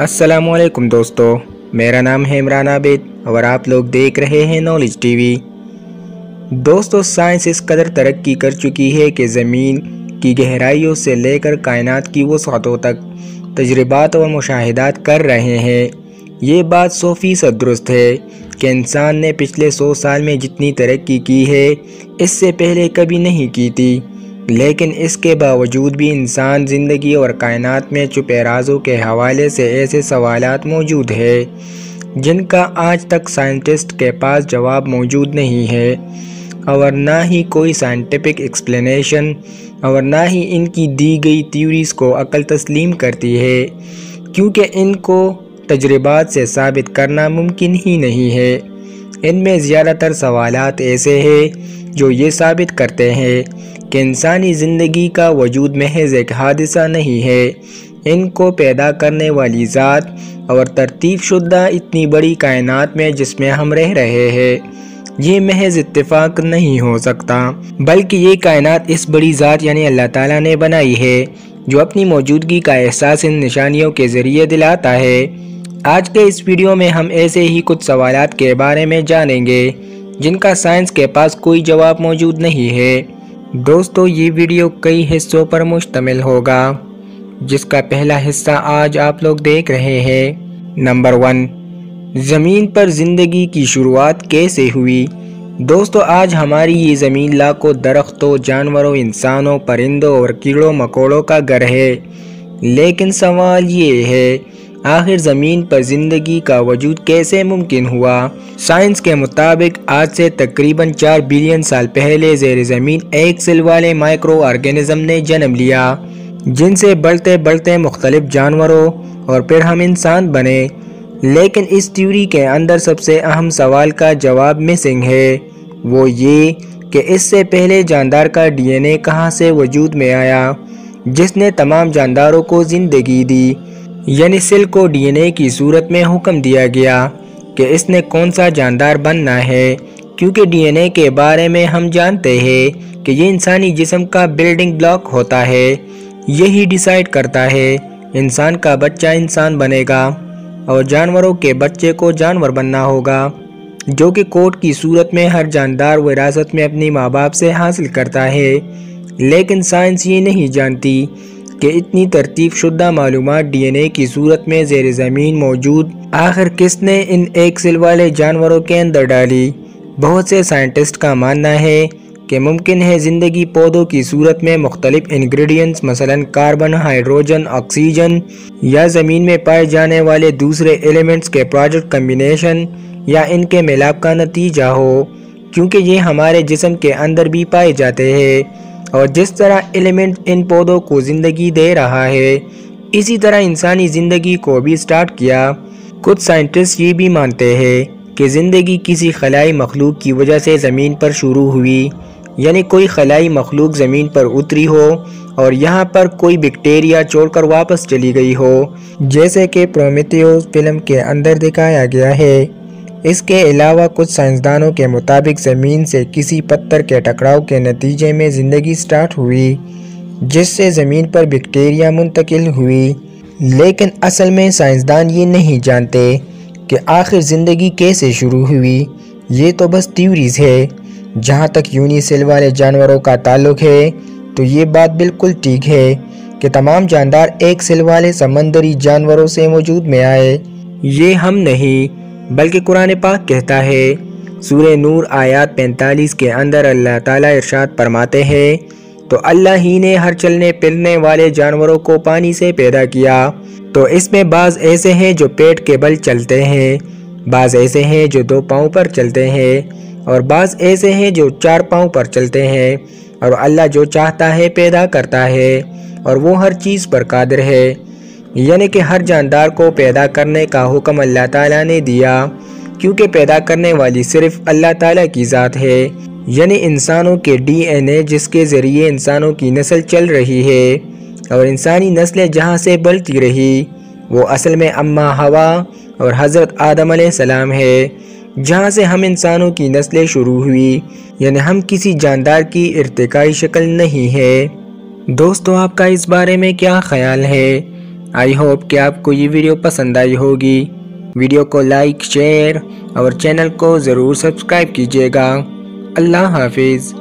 असलकुम दोस्तों। मेरा नाम है इमरान आबिद, और आप लोग देख रहे हैं नॉलेज टीवी दोस्तों साइंस इस कदर तरक्की कर चुकी है कि ज़मीन की गहराइयों से लेकर कायनात की वसअतों तक तजर्बात और मुशाहिदात कर रहे हैं। ये बात सौ फ़ीसद दुरुस्त है कि इंसान ने पिछले सौ साल में जितनी तरक्की की है, इससे पहले कभी नहीं की थी। लेकिन इसके बावजूद भी इंसान ज़िंदगी और कायनात में छुपे राजों के हवाले से ऐसे सवाल मौजूद है, जिनका आज तक साइंटिस्ट के पास जवाब मौजूद नहीं है। और ना ही कोई साइंटिफिक एक्सप्लेनेशन, और ना ही इनकी दी गई थ्योरीज़ को अकल तस्लीम करती है, क्योंकि इनको तजर्बात से साबित करना मुमकिन ही नहीं है। इनमें ज़्यादातर सवाल ऐसे हैं जो ये साबित करते हैं कि इंसानी ज़िंदगी का वजूद महज एक हादसा नहीं है। इनको पैदा करने वाली ज़ात और तरतीब शुदा इतनी बड़ी कायनात में जिसमें हम रह रहे हैं, ये महज इत्तेफाक नहीं हो सकता। बल्कि ये कायनात इस बड़ी ज़ात यानी अल्लाह ताला ने बनाई है, जो अपनी मौजूदगी का एहसास इन निशानियों के ज़रिए दिलाता है। आज के इस वीडियो में हम ऐसे ही कुछ सवाल के बारे में जानेंगे। जिनका साइंस के पास कोई जवाब मौजूद नहीं है। दोस्तों, ये वीडियो कई हिस्सों पर मुश्तमिल होगा, जिसका पहला हिस्सा आज आप लोग देख रहे हैं। नंबर वन, ज़मीन पर ज़िंदगी की शुरुआत कैसे हुई? दोस्तों, आज हमारी ये ज़मीन लाखों दरख्तों, जानवरों, इंसानों, परिंदों और कीड़ों, मकोड़ों का घर है। लेकिन सवाल ये है आखिर ज़मीन पर ज़िंदगी का वजूद कैसे मुमकिन हुआ? साइंस के मुताबिक, आज से तकरीबन चार बिलियन साल पहले जेर ज़मीन एक सेल वाले माइक्रो ऑर्गेनिज्म ने जन्म लिया, जिनसे बढ़ते बढ़ते मुख्तलिफ़ जानवरों और फिर हम इंसान बने। लेकिन इस थ्योरी के अंदर सबसे अहम सवाल का जवाब मिसिंग है। वो ये कि इससे पहले जानदार का डीएनए कहाँ से वजूद में आया, जिसने तमाम जानदारों को ज़िंदगी दी यानी सेल को डीएनए की सूरत में हुक्म दिया गया कि इसने कौन सा जानदार बनना है, क्योंकि डीएनए के बारे में हम जानते हैं कि ये इंसानी जिस्म का बिल्डिंग ब्लॉक होता है। यही डिसाइड करता है, इंसान का बच्चा इंसान बनेगा और जानवरों के बच्चे को जानवर बनना होगा, जो कि कोर्ट की सूरत में हर जानदार विरासत में अपनी माँ बाप से हासिल करता है। लेकिन साइंस ये नहीं जानती कि इतनी तरतीब शुदा मालूम डी एन ए की सूरत में जेर ज़मीन मौजूद। आखिर किसने इन एक सिल वाले जानवरों के अंदर डाली? बहुत से साइंटिस्ट का मानना है कि मुमकिन है ज़िंदगी पौधों की सूरत में मुख्तलिफ़ इन्ग्रीडियंट्स मसलन कार्बन, हाइड्रोजन, ऑक्सीजन या ज़मीन में पाए जाने वाले दूसरे एलिमेंट्स के प्रोजेक्ट कम्बिनेशन या इनके मिलाप का नतीजा हो, क्योंकि ये हमारे जिसम के अंदर भी पाए जाते हैं। और जिस तरह एलिमेंट इन पौधों को ज़िंदगी दे रहा है, इसी तरह इंसानी ज़िंदगी को भी स्टार्ट किया। कुछ साइंटिस्ट ये भी मानते हैं कि ज़िंदगी किसी खलाई मखलूक की वजह से ज़मीन पर शुरू हुई, यानी कोई खलाई मखलूक ज़मीन पर उतरी हो और यहाँ पर कोई बैक्टीरिया छोड़कर वापस चली गई हो। जैसे कि प्रोमिथियोस फ़िल्म के अंदर दिखाया गया है इसके अलावा कुछ साइंसदानों के मुताबिक ज़मीन से किसी पत्थर के टकराव के नतीजे में ज़िंदगी स्टार्ट हुई, जिससे ज़मीन पर बैक्टीरिया मुंतकिल हुई। लेकिन असल में साइंसदान ये नहीं जानते कि आखिर ज़िंदगी कैसे शुरू हुई। ये तो बस थ्योरीज है। जहाँ तक यूनिसेल वाले जानवरों का ताल्लुक है तो ये बात बिल्कुल ठीक है कि तमाम जानदार एक सेल वाले समंदरी जानवरों से मौजूद में आए। ये हम नहीं बल्कि कुरान पाक कहता है सूर्य नूर आयात 45 के अंदर अल्लाह ताला इरशाद फरमाते हैं तो अल्लाह ही ने हर चलने फिरने वाले जानवरों को पानी से पैदा किया। तो इसमें बाज़ ऐसे हैं जो पेट के बल चलते हैं, बाज़ ऐसे हैं जो दो पाँव पर चलते हैं, और बाज़ ऐसे हैं जो चार पाँव पर चलते हैं, और अल्लाह जो चाहता है पैदा करता है, और वो हर चीज़ पर कादिर है। यानी कि हर जानदार को पैदा करने का हुक्म अल्लाह ताला ने दिया, क्योंकि पैदा करने वाली सिर्फ़ अल्लाह ताला की ज़ात है। यानी इंसानों के डीएनए जिसके ज़रिए इंसानों की नस्ल चल रही है, और इंसानी नस्लें जहाँ से बढ़ती रही, वो असल में अम्मा हवा और हज़रत आदम सलाम है, जहाँ से हम इंसानों की नस्लें शुरू हुई। यानी हम किसी जानदार की इरतकाई शक्ल नहीं है। दोस्तों, आपका इस बारे में क्या ख्याल है? आई होप कि आपको ये वीडियो पसंद आई होगी। वीडियो को लाइक शेयर और चैनल को ज़रूर सब्सक्राइब कीजिएगा। अल्लाह हाफिज़।